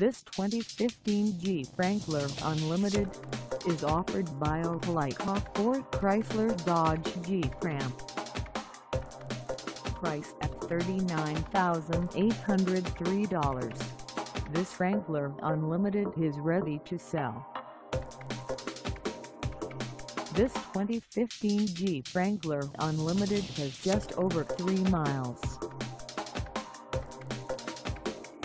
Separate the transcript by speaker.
Speaker 1: This 2015 Jeep Wrangler Unlimited is offered by Opelika Ford Chrysler Dodge Jeep Ram. Price at $39,803. This Wrangler Unlimited is ready to sell. This 2015 Jeep Wrangler Unlimited has just over 3 miles.